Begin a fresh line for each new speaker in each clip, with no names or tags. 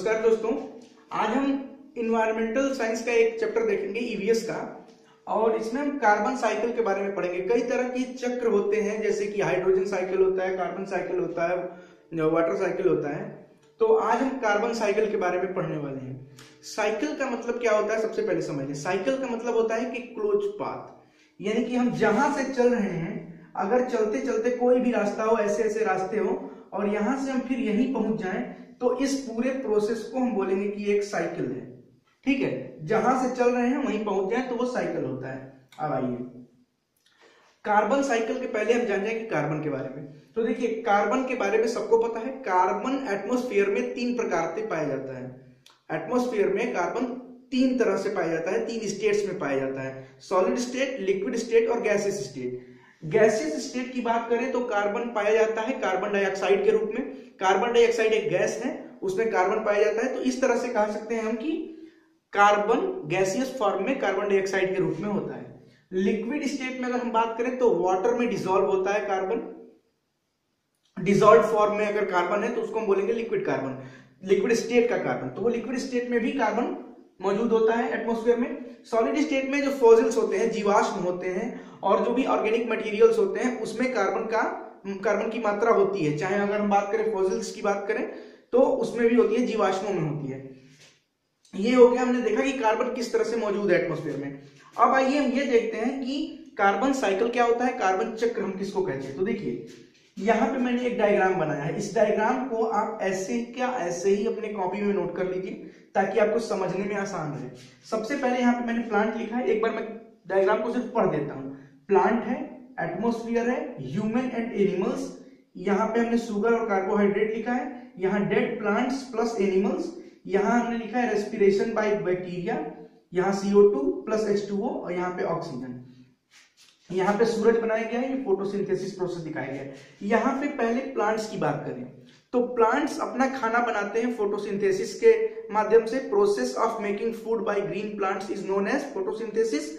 नमस्कार दोस्तों, आज हम इन्वायरमेंटल साइंस का एक चैप्टर देखेंगे ईवीएस का। और इसमें हम कार्बन साइकिल के बारे में पढ़ेंगे। कई तरह के चक्र होते हैं, जैसे कि हाइड्रोजन साइकिल होता है कार्बन साइकिल होता है वाटर साइकिल होता है। तो आज हम कार्बन साइकिल के बारे में पढ़ने वाले हैं। साइकिल का मतलब क्या होता है, सबसे पहले समझ लें साइकिल का मतलब होता है कि क्लोज पाथ यानी कि हम जहाँ से चल रहे हैं, अगर चलते चलते कोई भी रास्ता हो ऐसे ऐसे रास्ते हो और यहाँ से हम फिर यहीं पहुँच जाएँ तो इस पूरे प्रोसेस को हम बोलेंगे कि एक साइकिल है। ठीक है? जहाँ से चल रहे हैं, वहीं पहुँच जाए तो वो साइकिल होता है। अब आइए। कार्बन साइकिल के पहले हम जान जाए कार्बन के बारे में। तो देखिए कार्बन के बारे में सबको पता है कार्बन एटमोस्फेयर में तीन प्रकार से पाया जाता है। एटमोस्फेयर में कार्बन तीन तरह से पाया जाता है, तीन स्टेट्स में पाया जाता है। सॉलिड स्टेट लिक्विड स्टेट और गैसेस स्टेट गैसेस स्टेट की बात करें तो कार्बन पाया जाता है कार्बन डाइऑक्साइड के रूप में। कार्बन डाइऑक्साइड एक गैस है, उसमें कार्बन पाया जाता है। तो इस तरह से कह सकते हैं हम कि कार्बन गैसियस फॉर्म में कार्बन डाइऑक्साइड के रूप में होता है। लिक्विड स्टेट में अगर हम बात करें तो वाटर में डिजोल्व होता है कार्बन। डिजोल्व फॉर्म में अगर कार्बन है तो उसको हम बोलेंगे लिक्विड कार्बन। लिक्विड स्टेट का कार्बन। तो वो लिक्विड स्टेट में भी कार्बन मौजूद होता है एटमोस्फेयर में। सॉलिड स्टेट में जो फोजिल्स होते हैं, जीवाश्म होते हैं, और जो भी ऑर्गेनिक मटेरियल्स होते हैं, उसमें कार्बन का कार्बन की मात्रा होती है। चाहे अगर हम बात करें फोजिल्स की बात करें तो उसमें भी होती है, जीवाश्मों में होती है। ये हो गया, हमने देखा कि कार्बन किस तरह से मौजूद है एटमोस्फेयर में। अब आइए हम ये देखते हैं कि कार्बन साइकिल क्या होता है कार्बन चक्र हम किसको कहते हैं? तो देखिए यहाँ पे मैंने एक डायग्राम बनाया है। इस डायग्राम को आप ऐसे, क्या ऐसे ही अपने कॉपी में नोट कर लीजिए, ताकि आपको समझने में आसान रहे। सबसे पहले यहाँ पे मैंने प्लांट लिखा है। एक बार मैं डायग्राम को सिर्फ़ पढ़ देता हूँ। प्लांट है एटमोस्फियर है ह्यूमन एंड एनिमल्स यहाँ पे हमने शुगर और कार्बोहाइड्रेट लिखा है। यहाँ डेड प्लांट्स प्लस एनिमल्स यहाँ हमने लिखा है रेस्पिरेशन बाय बैक्टीरिया यहाँ CO two plus H two O और यहाँ पे ऑक्सीजन यहाँ पे सूरज बनाया गया है, ये फोटोसिंथेसिस प्रोसेस दिखाया गया है। यहाँ पे पहले प्लांट्स की बात करें तो प्लांट्स अपना खाना बनाते हैं फोटोसिंथेसिस के माध्यम से। Process of making food by green plants is known as photosynthesis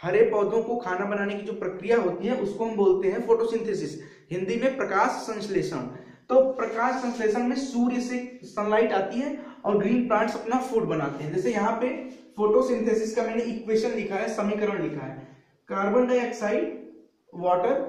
हरे पौधों को खाना बनाने की जो प्रक्रिया होती है, उसको हम बोलते हैं फोटोसिंथेसिस हिंदी में प्रकाश संश्लेषण। तो प्रकाश संश्लेषण में सूर्य से सनलाइट आती है और ग्रीन प्लांट्स अपना फ़ूड बनाते हैं। जैसे यहाँ पे फोटोसिंथेसिस का मैंने इक्वेशन लिखा है, समीकरण लिखा है। कार्बन डाइऑक्साइड वाटर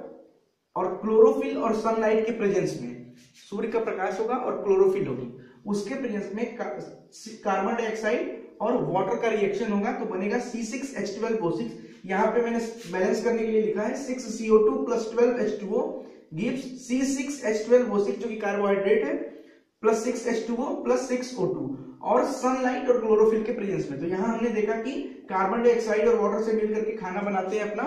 और क्लोरोफिल और सनलाइट के प्रेजेंस में। सूर्य का प्रकाश होगा और क्लोरोफिल होगी। उसके प्रेजेंस में कार्बन डाइऑक्साइड और वाटर का रिएक्शन होगा तो बनेगा C six H twelve O six यहाँ पे मैंने बैलेंस करने के लिए लिखा है six CO two plus twelve H two O gives C six H twelve O six जो कि कार्बोहाइड्रेट है। Plus six H two O, plus six O two, और सनलाइट और क्लोरोफिल के प्रेजेंस में। तो यहाँ हमने देखा कि कार्बन डाइऑक्साइड और वाटर से मिलकर के खाना बनाते हैं अपना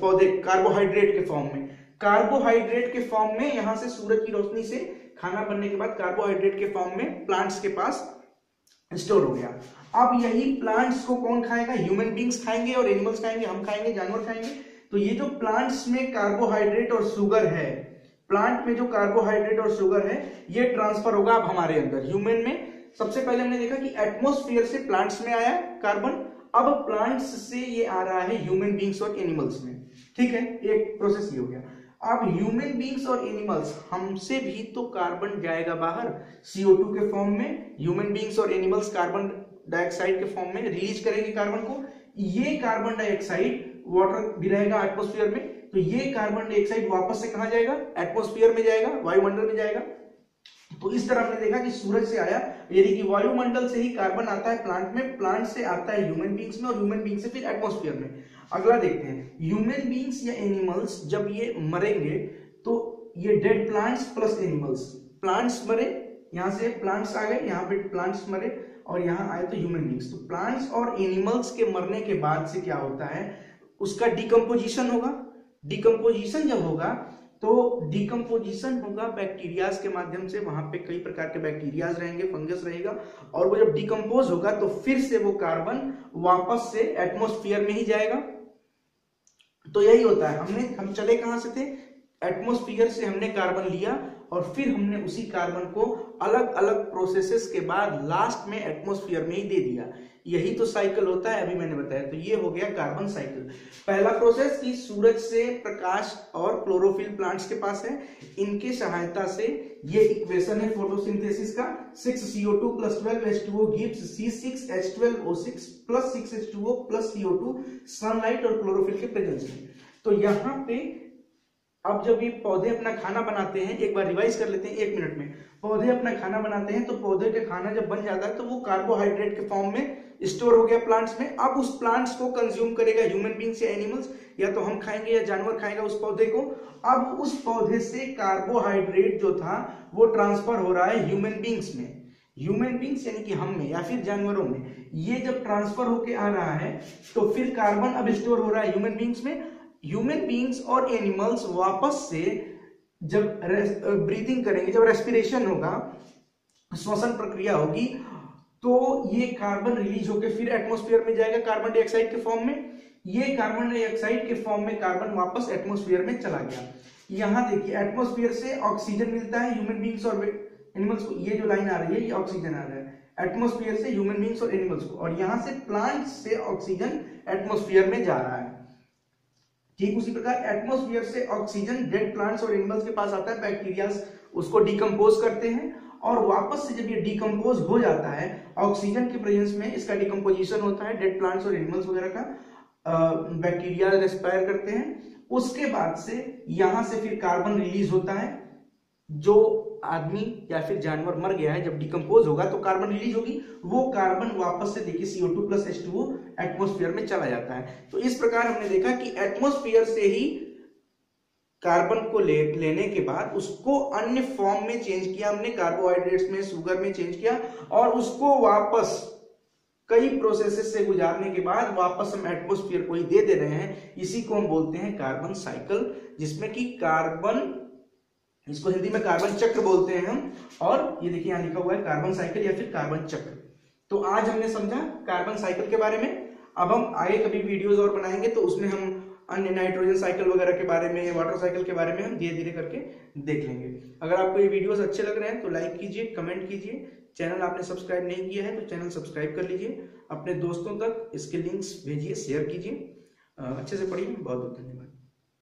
पौधे कार्बोहाइड्रेट के फॉर्म में। कार्बोहाइड्रेट के फॉर्म में यहाँ से सूरज की रोशनी से खाना बनने के बाद कार्बोहाइड्रेट के फॉर्म में प्लांट्स के पास स्टोर हो गया। अब यही प्लांट्स को कौन खाएगा? ह्यूमन बींग्स खाएँगे और एनिमल्स खाएँगे, हम खाएँगे, जानवर खाएँगे। तो ये जो प्लांट्स में कार्बोहाइड्रेट और शुगर है प्लांट में जो कार्बोहाइड्रेट और शुगर है, ये ट्रांसफ़र होगा अब हमारे अंदर। ह्यूमन में सबसे पहले हमने देखा कि एटमोस्फियर से प्लांट्स में आया कार्बन अब प्लांट्स से ये आ रहा है ह्यूमन बींग्स और एनिमल्स में। ठीक है? एक प्रोसेस ये हो गया। अब ह्यूमन बींग्स और एनिमल्स हमसे भी तो कार्बन जाएगा बाहर। CO2 के फॉर्म में ह्यूमन बींग्स और एनिमल्स कार्बन डाइऑक्साइड के फॉर्म में रिलीज़ करेंगे कार्बन को। ये कार्बन डाइऑक्साइड वाटर भी रहेगा एटमोस्फियर में। तो ये कार्बन डाइऑक्साइड वापस से कहा जाएगा? एटमोस्फियर में जाएगा, वायुमंडल में जाएगा। तो इस तरह हमने देखा कि सूरज से आया, यानी कि वायुमंडल से ही कार्बन आता है प्लांट में प्लांट से आता है ह्यूमन बींग्स में और ह्यूमन बींग से फिर एटमोस्फियर में। अगला देखते हैं। ह्यूमन बींग्स या एनिमल्स जब ये मरेंगे तो ये dead plants plus animals plants मरे, यहाँ से प्लांट्स आ गए, यहाँ पे प्लांट्स मरे और यहाँ आए तो ह्यूमन बींग्स तो प्लांट्स और एनिमल्स के मरने के बाद से क्या होता है, उसका डिकम्पोजिशन होगा। डिकम्पोजिशन जब होगा तो डिकम्पोजिशन होगा बैक्टीरियाज के माध्यम से। वहाँ पे कई प्रकार के बैक्टीरियाज रहेंगे फंगस रहेगा। और वो जब डिकम्पोज होगा तो फिर से वो कार्बन वापस से एटमोस्फियर में ही जाएगा। तो यही होता है। हमने, हम चले कहाँ से थे? एटमोस्फियर से हमने कार्बन लिया और फिर हमने उसी कार्बन को अलग अलग प्रोसेसेस के बाद लास्ट में एटमोस्फियर में ही दे दिया। यही तो साइकिल होता है, अभी मैंने बताया। तो ये हो गया कार्बन साइकिल पहला प्रोसेस की सूरज से प्रकाश और क्लोरोफिल प्लांट्स के पास है। इनके सहायता से ये इक्वेशन है फोटोसिंथेसिस का। 6CO2 plus 12 H2O gives C6H12O6 plus 6H2O plus CO2 sunlight और क्लोरोफिल के प्रेजेंस में। तो यहाँ पे अब जब ये पौधे अपना खाना बनाते हैं, एक बार रिवाइज कर लेते हैं एक मिनट में। पौधे अपना खाना बनाते हैं तो पौधे का खाना जब बन जाता है तो वो कार्बोहाइड्रेट के फॉर्म में स्टोर हो गया प्लांट्स में। अब उस प्लांट्स को कंज्यूम करेगा ह्यूमन बींग्स या एनिमल्स या तो हम खाएँगे या जानवर खाएगा उस पौधे को। अब उस पौधे से कार्बोहाइड्रेट जो था, वो ट्रांसफ़र हो रहा है ह्यूमन बींग्स में। ह्यूमन बींग्स यानी कि हम में, या फिर जानवरों में। ये जब ट्रांसफ़र होके आ रहा है तो फिर कार्बन अब स्टोर हो रहा है ह्यूमन बींग्स में। ह्यूमन बींग्स और एनिमल्स वापस से जब ब्रीथिंग करेंगे, जब रेस्पिरेशन होगा, श्वसन प्रक्रिया होगी तो ये कार्बन रिलीज़ होकर फिर एटमोस्फियर में जाएगा कार्बन डाइऑक्साइड के फॉर्म में। ये कार्बन डाइऑक्साइड के फॉर्म में कार्बन वापस एटमोस्फियर में चला गया। यहाँ देखिए एटमोस्फियर से ऑक्सीजन मिलता है ह्यूमन बींग्स और एनिमल्स को। ये जो लाइन आ रही है, ये ऑक्सीजन आ रहा है। एटमोस्फियर से ह्यूमन बींग्स और एनिमल्स को। और यहाँ से प्लांट से ऑक्सीजन एटमोस्फियर में जा रहा है। ठीक, उसी प्रकार एटमोस्फियर से ऑक्सीजन डेड प्लांट्स और एनिमल्स के पास आता है। बैक्टीरिया उसको डिकम्पोज करते हैं। और वापस से जब ये डिकम्पोज हो जाता है ऑक्सीजन के प्रेजेंस में इसका डिकम्पोजिशन होता है डेड प्लांट्स और एनिमल्स वगैरह का बैक्टीरिया रेस्पायर करते हैं। उसके बाद से यहाँ से फिर कार्बन रिलीज़ होता है। जो आदमी या फिर जानवर मर गया है, जब डिकम्पोज होगा तो कार्बन रिलीज़ होगी। वो कार्बन वापस से देखिए CO two plus H two atmosphere में चला जाता है। तो इस प्रकार हमने देखा कि एटमोस्फियर से ही कार्बन को ले, लेने के बाद उसको अन्य फॉर्म में चेंज किया, हमने कार्बोहाइड्रेट्स में शुगर में चेंज किया और उसको वापस कई प्रोसेसेस से गुजारने के बाद वापस हम एटमोस्फियर को ही दे दे रहे हैं। इसी को हम बोलते हैं कार्बन साइकिल जिसमें कि कार्बन इसको हिंदी में कार्बन चक्र बोलते हैं हम। और ये देखिए यहाँ लिखा हुआ है कार्बन साइकिल या फिर कार्बन चक्र। तो आज हमने समझा कार्बन साइकिल के बारे में। अब हम आगे कभी वीडियोस और बनाएँगे तो उसमें हम अन्य नाइट्रोजन साइकिल वगैरह के बारे में, वाटर साइकिल के बारे में हम धीरे धीरे करके देख लेंगे। अगर आपको ये वीडियोस अच्छे लग रहे हैं तो लाइक कीजिए, कमेंट कीजिए। चैनल आपने सब्सक्राइब नहीं किया है तो चैनल सब्सक्राइब कर लीजिए। अपने दोस्तों तक इसके लिंक्स भेजिए, शेयर कीजिए। अच्छे से पढ़िए। बहुत बहुत धन्यवाद।